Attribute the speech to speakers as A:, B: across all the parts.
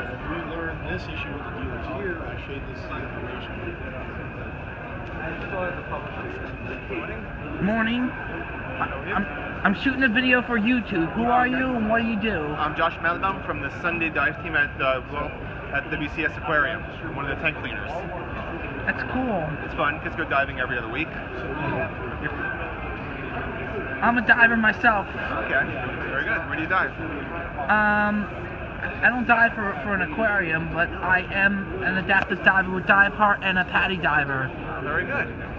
A: Okay, we learned this issue with the dealers here. I showed this information.
B: Morning. I'm, I'm shooting a video for YouTube. Who are you and what do you do?
C: I'm Josh Malibaum from the Sunday dive team at uh, well, at the BCS Aquarium. I'm one of the tank cleaners.
B: That's cool.
C: It's fun. Kids go diving every other week.
B: I'm a diver myself.
C: Okay, very good. Where do you dive?
B: Um, I don't dive for, for an aquarium, but I am an adaptive diver with Dive Heart and a PADI diver.
C: Very good.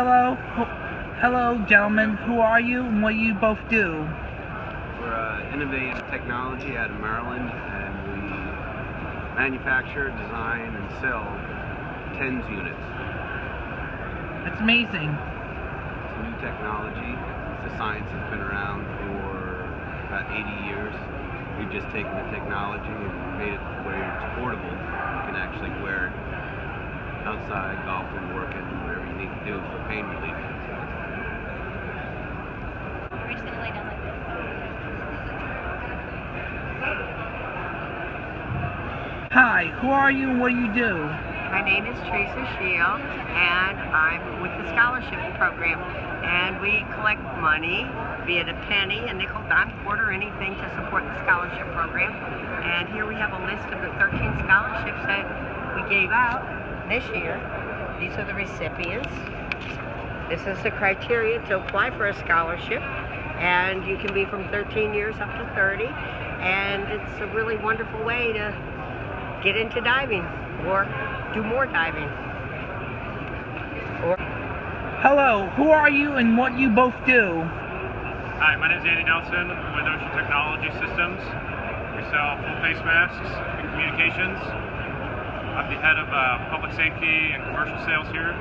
B: Hello, hello, gentlemen. Who are you and what do you both do?
D: We're uh, innovative technology out of Maryland, and we manufacture, design, and sell TENS units.
B: That's amazing.
D: It's new technology. The science has been around for about 80 years. We've just taken the technology and made it where it's portable. You can actually wear it outside, golfing, working, whatever you need to do for pain relief.
E: We're just gonna lay down like this.
B: Hi, who are you and what do you do?
F: My name is Teresa Shield, and I'm with the scholarship program. And we collect money, be it a penny, a nickel, dime, quarter, anything to support the scholarship program. And here we have a list of the 13 scholarships that we gave out this year. These are the recipients. This is the criteria to apply for a scholarship. And you can be from 13 years up to 30. And it's a really wonderful way to get into diving or do more diving. Or
B: Hello, who are you and what you both do?
G: Hi, my name is Andy Nelson with Ocean Technology Systems. We sell full face masks and communications. I'm the head of uh, public safety and commercial sales here.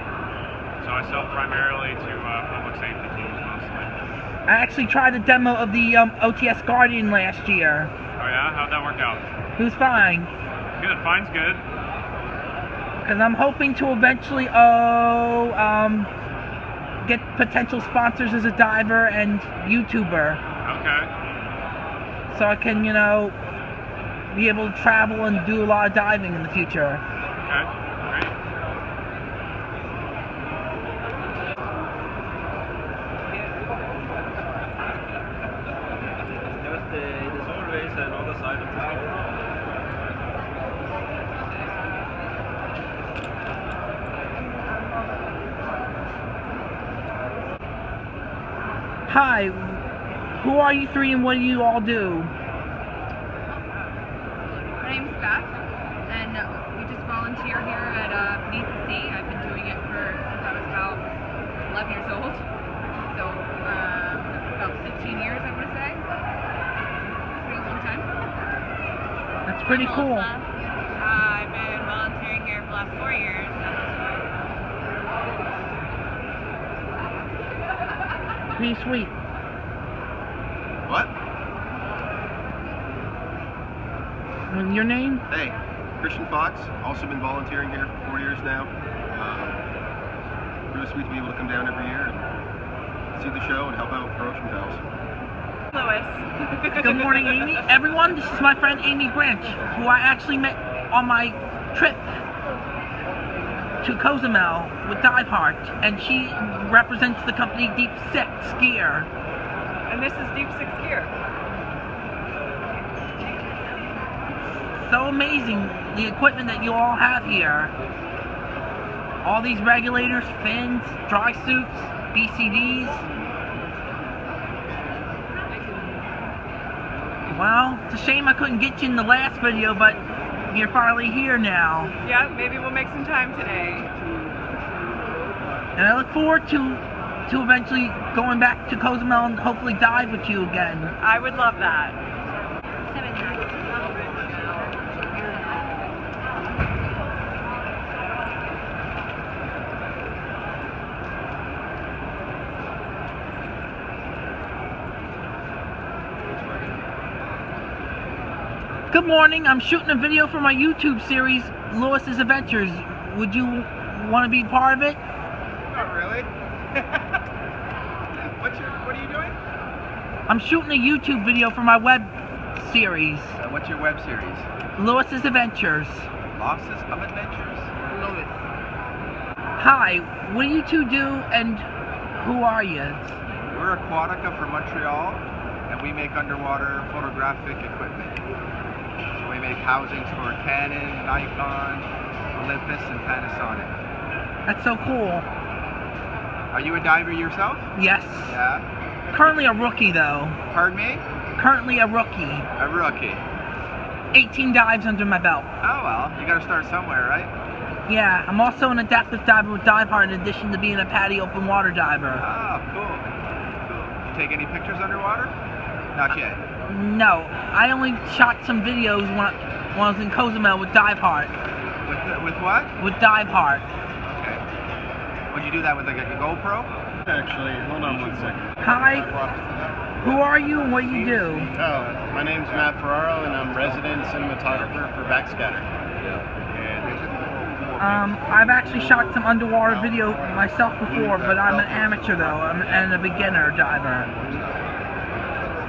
G: So I sell primarily to uh, public safety teams mostly.
B: I actually tried a demo of the um, OTS Guardian last year.
G: Oh yeah? How'd that work out?
B: It was fine.
G: Good, fine's good.
B: Because I'm hoping to eventually, oh, um, get potential sponsors as a diver and YouTuber.
G: Okay.
B: So I can, you know, be able to travel and do a lot of diving in the future. Hi, who are you three and what do you all do?
H: My name's Beth, and uh, we just volunteer here at uh, Beneath the Sea. I've been doing it for since I was about 11 years old, so uh, about 15 years, I would say. Pretty long time.
B: That's pretty cool.
H: Elsa. Uh, I've been volunteering here for the last four years.
B: Pretty sweet.
C: What?
B: And your name?
C: Hey, Christian Fox. Also been volunteering here for four years now. Um, really sweet to be able to come down every year and see the show and help out for Ocean Pals.
B: Good morning, Amy. Everyone, this is my friend Amy Branch, who I actually met on my trip to Cozumel with Dive Heart, and she represents the company Deep Six Gear.
H: and this is Deep Six Gear.
B: So amazing the equipment that you all have here. All these regulators, fins, dry suits, BCDs. Well, it's a shame I couldn't get you in the last video, but you're finally here now.
H: Yeah, maybe we'll make some time today.
B: And I look forward to to eventually going back to Cozumel and hopefully dive with you again.
I: I would love that.
B: Good morning. I'm shooting a video for my YouTube series, Louis's Adventures. Would you want to be part of it?
C: Not really. What's your, what are you doing?
B: I'm shooting a YouTube video for my web series,
D: Uh, what's your web series?
B: Louis's Adventures.
D: Losses of Adventures. Louis.
B: Hi, what do you two do and who are you?
D: We're Aquatica from Montreal, and we make underwater photographic equipment. So make housings for Canon, Nikon, Olympus, and Panasonic.
B: That's so cool.
D: Are you a diver yourself?
B: Yes.
D: Yeah.
B: Currently a rookie though.
D: Pardon me?
B: Currently a rookie.
D: A rookie.
B: 18 dives under my belt.
D: Oh well, you gotta start somewhere, right?
B: Yeah, I'm also an adaptive diver with Dive Heart in addition to being a PADI open water diver.
D: Oh, cool. Cool. You take any pictures underwater? Not yet.
B: No, I only shot some videos when I, when I was in Cozumel with Dive Heart.
D: With with what?
B: With Dive Heart.
D: Okay. Would you do that with like a GoPro?
A: Actually, hold on one second.
B: Hi, who are you and what do you do?
A: Oh, my name's Matt Ferraro, and I'm resident cinematographer for Backscatter.
B: Um, I've actually shot some underwater video myself before, but I'm an amateur though, I'm, and a beginner diver.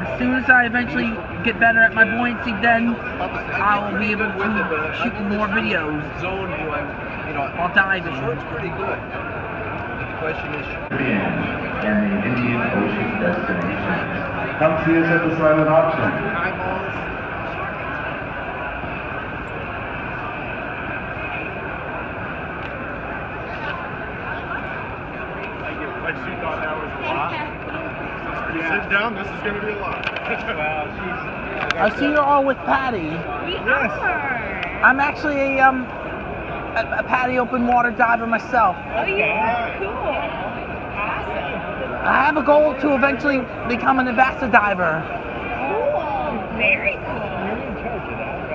B: As soon as I eventually get better at my buoyancy, then I'll be able to shoot more videos
D: Zone do I, you know,
B: while diving.
D: short's pretty good. But the question is,
J: and the Indian Ocean destination. Come see us at the silent auction.
A: I actually thought that was a lot. Sit down, this is going to be a lot. well, she's.
B: I see you're all with PADI.
H: We are.
B: I'm actually a um a, a PADI open water diver myself.
H: Oh, you are cool. Awesome.
B: I have a goal to eventually become an ambassador diver.
H: Cool. Very cool.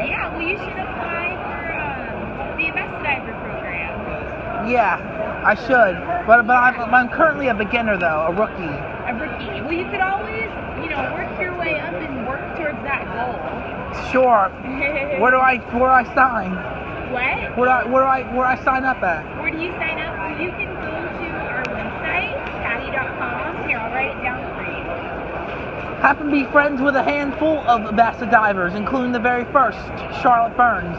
H: Yeah, well, you should apply for um, the Invest Diver program.
B: Yeah, I should, but but I'm, I'm currently a beginner though, a rookie.
H: A rookie. Well, you could always, you know, work your way up and work towards that goal.
B: Sure. Where do I where do I sign?
H: What?
B: Where do I where do I where do I sign up at?
H: Where do you sign up? Well, you can go to our website, padi.com. Here, I'll write it down for you.
B: Happen to be friends with a handful of ambassador divers, including the very first, Charlotte Burns.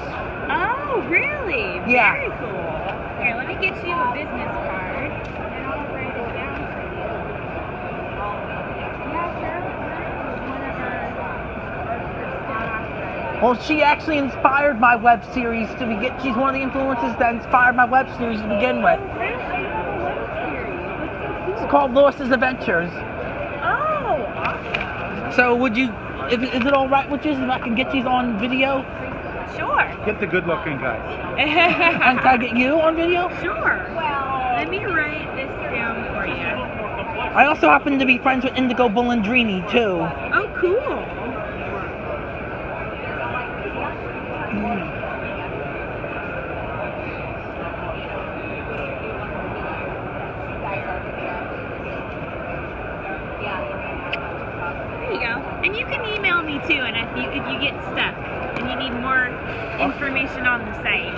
H: Oh, really?
B: Yeah.
H: Very cool. Here, let me get you a business card, and I'll write it down for you. Yeah, Charlotte Burns was one of our, our first ambassadors.
B: Well, she actually inspired my web series to begin. She's one of the influences that inspired my web series to begin with.
H: Really? What series? That's so cool.
B: It's called Louis's Adventures.
H: Oh, awesome.
B: So would you, if, is it all right with you if I can get these on video?
H: Sure.
A: Get the good looking guy.
B: And can I get you on video?
H: Sure. Well, let me write this down for you.
B: I also happen to be friends with Indigo Bullandrini too.
H: Oh, cool. There you go. And you can email me too, and if you if you get stuck and you need more information on the site.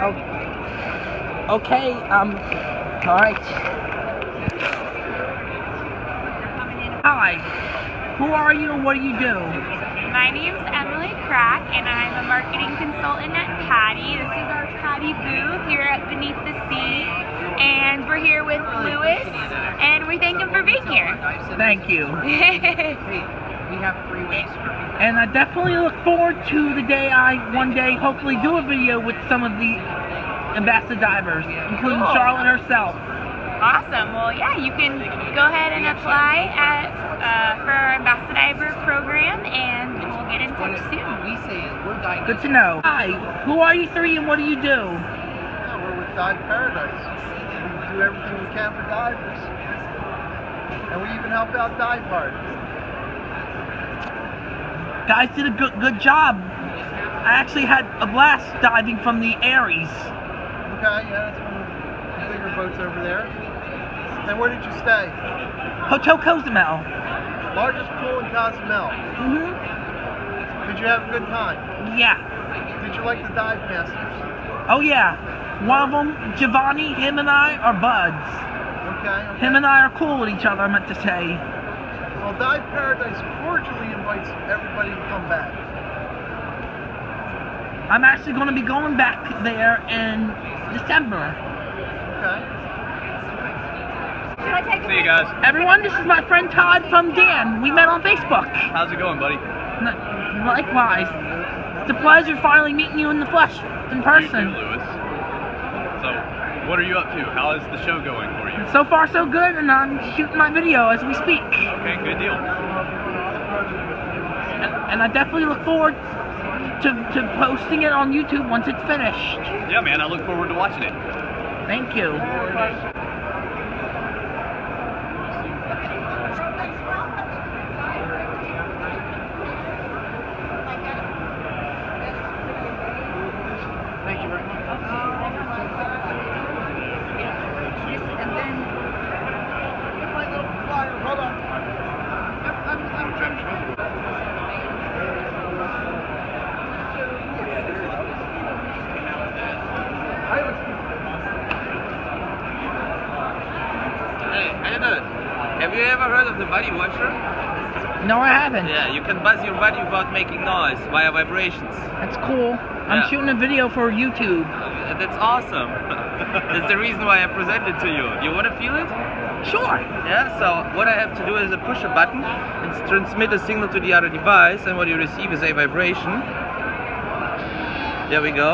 B: Oh. Okay, um, alright. Hi, who are you and what do you do?
K: My name's Emily Crack, and I'm a marketing consultant at PADI. This is our PADI booth here at Beneath the Sea, and we're here with Louis, and we thank him for being here.
B: Thank you.
F: We have three ways for
B: And I definitely look forward to the day I one day hopefully do a video with some of the ambassador divers, including
K: Cool.
B: Charlotte herself.
K: Awesome. Well, yeah, you can go ahead and apply at uh, for our Ambassador Diver program, and we'll get in touch soon.
F: We say we're.
B: Good to know. Hi, who are you three and what do you do?
C: Yeah, we're with Dive Paradise. We do everything we can for divers.
I: And we even help out Dive Heart.
B: Guys did a good good job. I actually had a blast diving from the Aries.
I: Okay, yeah, that's one of the bigger boats over there. And where did you stay?
B: Hotel Cozumel.
I: Largest pool in Cozumel.
B: hmm
I: Did you have a good time?
B: Yeah.
I: Did you like the dive masters?
B: Oh yeah. One of them, Giovanni, him and I are buds.
I: Okay. okay.
B: Him and I are cool with each other, I meant to say.
I: Well, Dive Paradise cordially invites everybody to come back.
B: I'm actually going to be going back there in December.
I: Okay.
L: See you guys.
B: Everyone, this is my friend Todd from Dan. We met on Facebook.
L: How's it going, buddy?
B: Likewise. It's a pleasure finally meeting you in the flesh, in person.
L: You too, Louis. So, what are you up to? How is the show going for you?
B: So far, so good, and I'm shooting my video as we speak.
L: Okay, good deal.
B: And I definitely look forward to, to posting it on YouTube once it's finished.
L: Yeah, man, I look forward to watching it.
B: Thank you
I: very much. Hold on.
M: Hey, how you doing? Have you ever heard of the body washer?
B: No, I haven't.
M: Yeah, you can buzz your body without making noise via vibrations.
B: That's cool. I'm
M: Yeah.
B: shooting a video for YouTube.
M: Uh, That's awesome. That's the reason why I presented to you. You want to feel it?
B: Sure.
M: Yeah, so what I have to do is I push a button and transmit a signal to the other device, and what you receive is a vibration. There we go.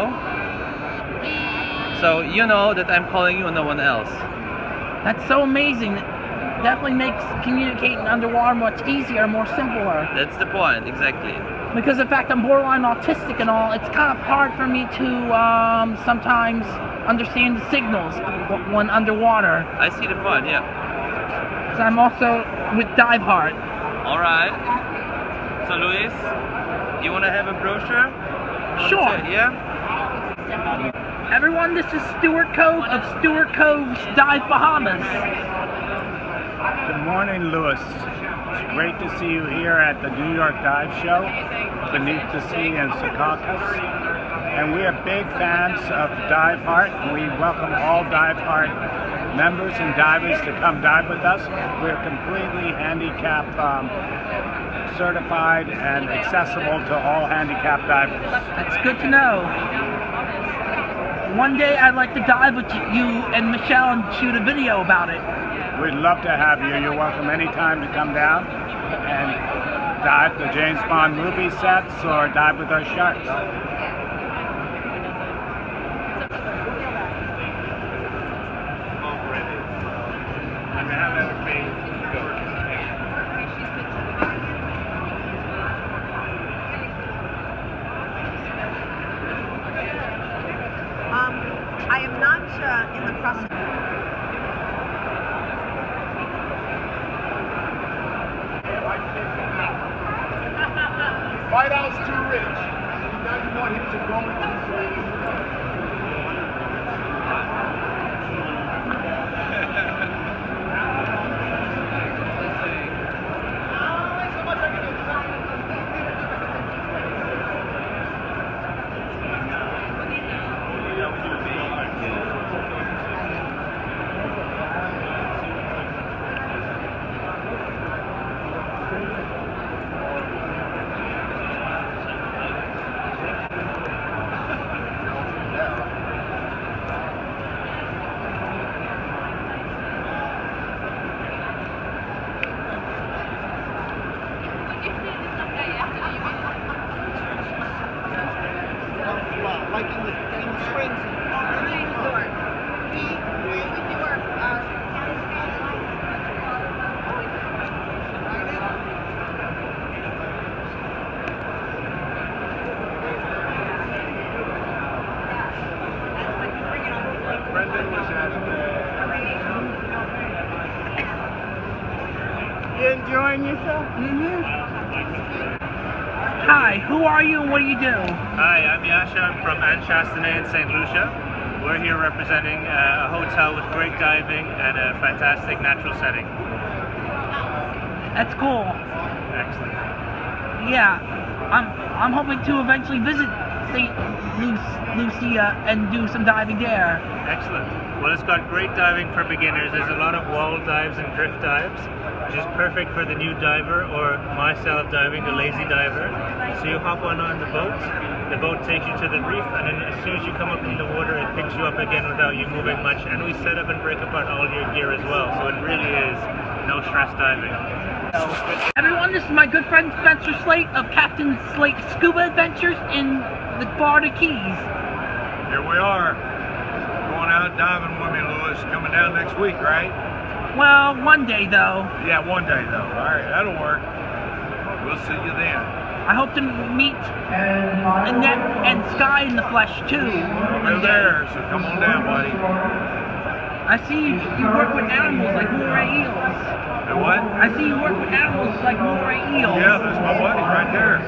M: So you know that I'm calling you and no one else.
B: That's so amazing. Definitely makes communicating underwater much easier, more simpler.
M: That's the point, exactly.
B: Because in fact I'm borderline autistic and all, it's kind of hard for me to um, sometimes understand the signals when underwater.
M: I see the point, yeah.
B: So I'm also with Dive Heart.
M: All right. So, Luis, you want to have a brochure?
B: Sure.
M: Yeah?
B: Everyone, this is Stuart Cove of Stuart Cove's Dive Bahamas.
N: Good morning, Louis. It's great to see you here at the New York Dive Show, Beneath the Sea in Secaucus. And we are big fans of Dive Heart, and we welcome all Dive Heart members and divers to come dive with us. We're completely handicap um, certified and accessible to all handicap divers.
B: That's good to know. One day I'd like to dive with you and Michelle and shoot a video about it.
N: We'd love to have you. You're welcome anytime to come down and dive the James Bond movie sets or dive with our sharks.
F: Um, I am not uh, in the process.
A: Fight out's too rich. Now you want him to go
O: Anse Chastanet in St. Lucia. We're here representing uh, a hotel with great diving and a fantastic natural setting.
B: That's cool.
O: Excellent.
B: Yeah, I'm I'm hoping to eventually visit St. Lu- Lucia and do some diving there.
O: Excellent. Well, it's got great diving for beginners. There's a lot of wall dives and drift dives, which is perfect for the new diver or my style of diving, the lazy diver. So you hop on on the boat, the boat takes you to the reef, and then as soon as you come up in the water, it picks you up again without you moving much. And we set up and break apart all your gear as well, so it really is no stress diving.
B: Everyone, this is my good friend Spencer Slate of Captain Slate Scuba Adventures in the Florida Keys.
P: Here we are, going out diving with me, Louis. Coming down next week, right?
B: Well, one day though.
P: Yeah, one day though. All right, that'll work. We'll see you then.
B: I hope to meet Annette and Sky in the flesh too.
P: We're there, so come on down, buddy.
B: I see you, you work with animals like moray eels.
P: And what?
B: I see you work with animals like moray eels.
P: Yeah, that's my buddy right there.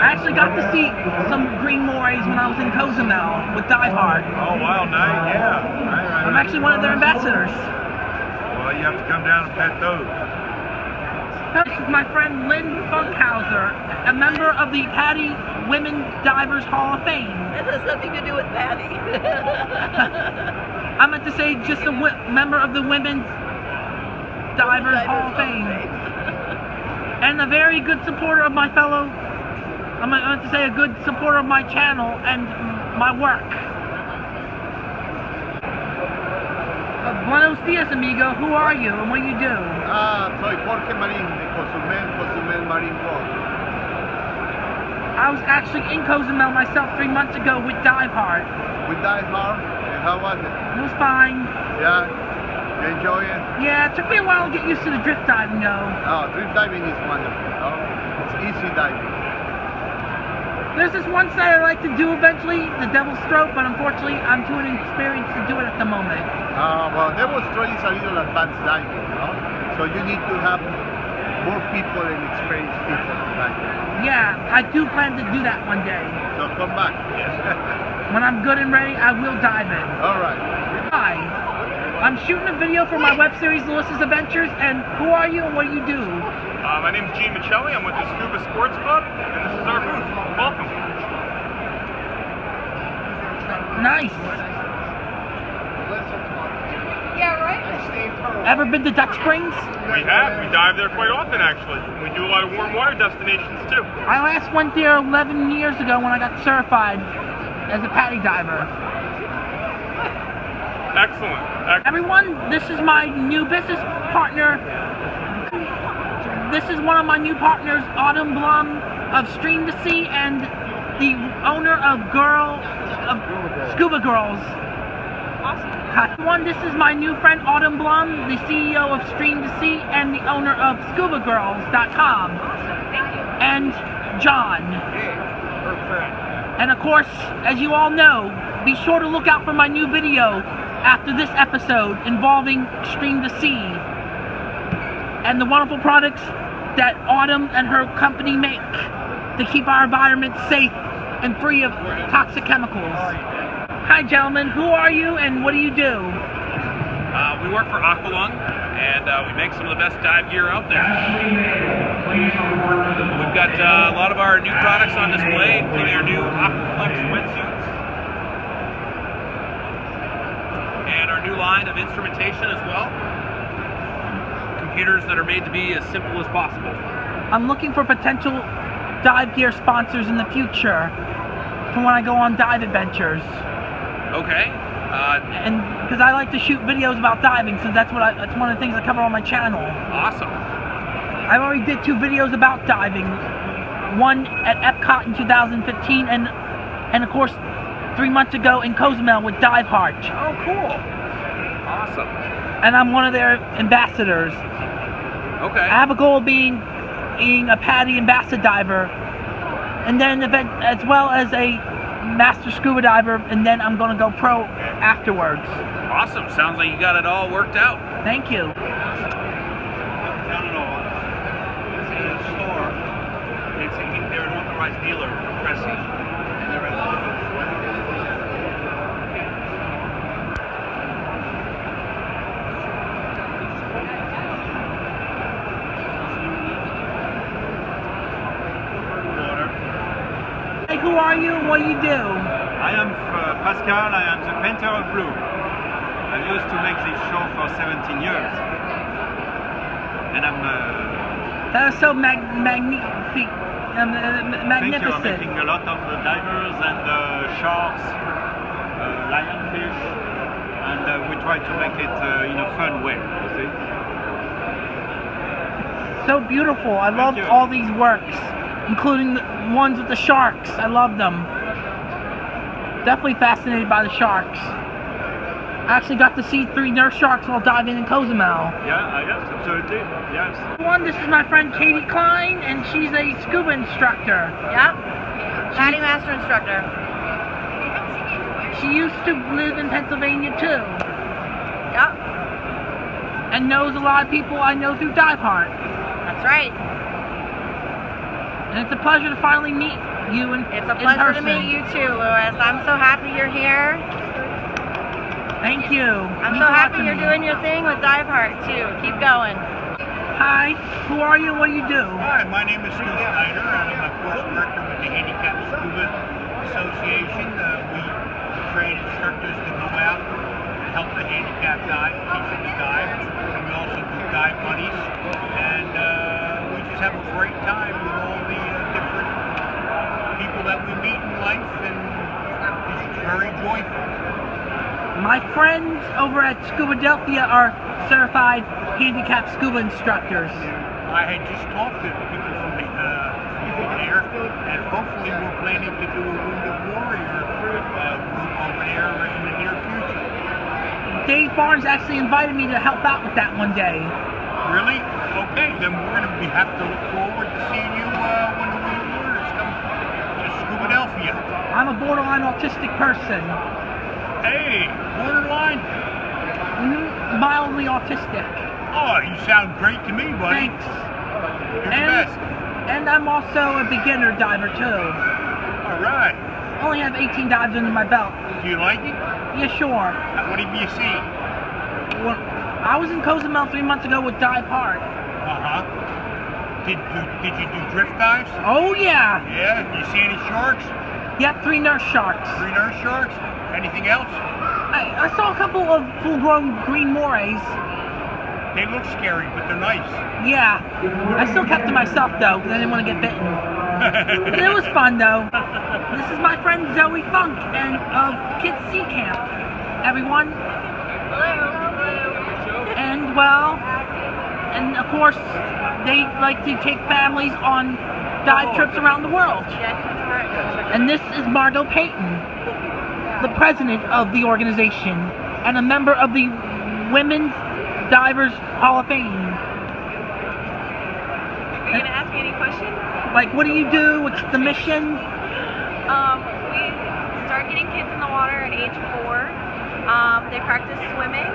B: I actually got to see some green morays when I was in Cozumel with Dive Heart.
P: Oh, wow, night, yeah. Right, right.
B: I'm actually one of their ambassadors.
P: Well, you have to come down and pet those.
B: This is my friend Lynn Funkhouser, a member of the PADI Women Divers Hall of Fame.
Q: That has nothing to do with PADI.
B: I meant to say just a member of the Women's Divers Hall of Fame. And a very good supporter of my fellow, I meant to say a good supporter of my channel and my work. Buenos dias, amigo. Who are you and what do you do?
R: Ah, soy Jorge Marín de Cozumel, Cozumel Marine World.
B: I was actually in Cozumel myself three months ago with Dive Heart.
R: With Dive Heart, and how was it?
B: It was fine.
R: Yeah, you enjoy it?
B: Yeah, it took me a while to get used to the drift diving though.
R: Oh, drift diving is wonderful. No? It's easy diving.
B: There's this one side I like to do eventually, the Devil's Throat, but unfortunately I'm too inexperienced to do it at the moment.
R: Uh, well, Devil's Throat is a little advanced diving, no? So you need to have more people and experienced people diving.
B: Yeah, I do plan to do that one day.
R: So come back.
B: When I'm good and ready, I will dive in.
R: All right.
B: Hi. I'm shooting a video for my web series Louis's Adventures, and who are you and what do you do?
G: Uh, my name's Gene Michelli. I'm with the Scuba Sports Club, and this is our booth. Welcome.
B: Nice.
Q: yeah, right?
B: Ever been to Dutch Springs?
G: We have. We dive there quite often, actually. We do a lot of warm water destinations, too.
B: I last went there 11 years ago when I got certified as a PADI diver.
G: Excellent. Excellent.
B: Everyone, this is my new business partner. This is one of my new partners, Autumn Blum of Stream to Sea and the owner of Girl of Scuba Girls. Hi, everyone, this is my new friend Autumn Blum, the CEO of Stream to Sea and the owner of ScubaGirls.com. And John. And of course, as you all know, be sure to look out for my new video after this episode involving Stream to Sea and the wonderful products that Autumn and her company make to keep our environment safe and free of toxic chemicals. Hi, gentlemen. Who are you and what do you do?
L: Uh, we work for Aqualung, and uh, we make some of the best dive gear out there. We've got uh, a lot of our new products on display, including our new Aquaflex wetsuits, and our new line of instrumentation as well. Computers that are made to be as simple as possible.
B: I'm looking for potential dive gear sponsors in the future for when I go on dive adventures.
L: Okay. Uh,
B: and because I like to shoot videos about diving, so that's what I, that's one of the things I cover on my channel.
L: Awesome.
B: I already did two videos about diving. One at Epcot in 2015, and and of course three months ago in Cozumel with Dive Heart.
L: Oh, cool. Awesome.
B: And I'm one of their ambassadors.
L: Okay.
B: I have a goal of being being a PADI Ambassador diver, and then as well as a master scuba diver, and then I'm going to go pro afterwards.
L: Awesome. Sounds like you got it all worked out.
B: Thank you.
S: Dealer for
B: who are you and what do you do?
P: I am uh, Pascal, I am the painter of blue. I used to make this show for 17 years. And I'm uh,
B: That is so mag magnific um, uh,
P: thank you, I'm making a lot of uh, divers and uh, sharks, uh, lionfish, and uh, we try to make it uh, in a fun way, you see.
B: So beautiful. I love
P: you.
B: all these works, including the ones with the sharks. I love them. Definitely fascinated by the sharks. I actually got to see three nurse sharks while diving in Cozumel.
P: Yeah, I guess. So yes, absolutely, yes.
B: One, this is my friend Katie Klein, and she's a scuba instructor.
T: Yep. PADI Master instructor.
B: She used to live in Pennsylvania too.
T: Yep.
B: And knows a lot of people I know through Dive Heart.
T: That's right.
B: And it's a pleasure to finally meet you in
T: It's a
B: in
T: pleasure to meet you too, Louis. I'm so happy you're here.
B: Thank you.
T: I'm
B: Means
T: so happy you're
B: me.
T: doing your thing with Dive Heart too. Keep going.
B: Hi, who are you what do you do?
S: Hi, my name is Stu Snyder, and I'm a course director with the Handicapped Scuba Association. Uh, we train instructors to go out and help the handicapped dive, teach them to dive. And we also do dive buddies, and uh, we just have a great time with all the uh, different people that we meet in life, and it's very joyful.
B: My friends over at Scubadelphia are certified handicapped scuba instructors.
S: I had just talked to people from the uh, from there, and hopefully we're planning to do a Wounded Warrior uh, group over there in the near future.
B: Dave Barnes actually invited me to help out with that one day.
S: Really? Okay, then we're going to be, have to look forward to seeing you uh, when the Wounded Warriors come to Scubadelphia.
B: I'm a borderline autistic person.
S: Hey, borderline?
B: Mhm, Mildly autistic.
S: Oh, you sound great to me, buddy.
B: Thanks.
S: You're
B: and,
S: the best.
B: and I'm also a beginner diver too.
S: All right.
B: I Only have 18 dives under my belt.
S: Do you like it?
B: Yeah, sure.
S: What have you seen?
B: Well, I was in Cozumel three months ago with Dive
S: Heart. Did, do, did you do drift dives?
B: Oh yeah.
S: Yeah? Did you see any sharks?
B: Yep, three nurse sharks.
S: Three nurse sharks? Anything else?
B: I, I saw a couple of full-grown green morays.
S: They look scary, but they're nice.
B: Yeah. I still kept to myself though, because I didn't want to get bitten. but it was fun though. This is my friend Zoe Funk and of Kids Sea Camp. Everyone. Hello. And well, and of course, they like to take families on dive trips around the world. And this is Margo Peyton, the president of the organization and a member of the Women's Divers Hall of Fame.
T: Are you gonna ask me any questions?
B: Like, what do you do? What's the mission?
T: Um, we start getting kids in the water at age four. Um, they practice swimming,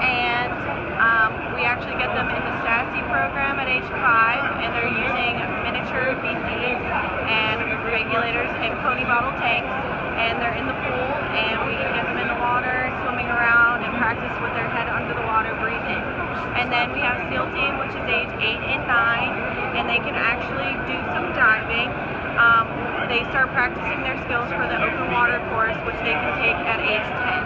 T: and um, we actually get them in the SASY program at age five, and they're using miniature BCs and regulators and pony bottle tanks, and they're in the pool, and we can get them in the water, swimming around, and practice with their head under the water breathing. And then we have SEAL team, which is age eight and nine, and they can actually do some diving. Um, they start practicing their skills for the open water course, which they can take at age 10.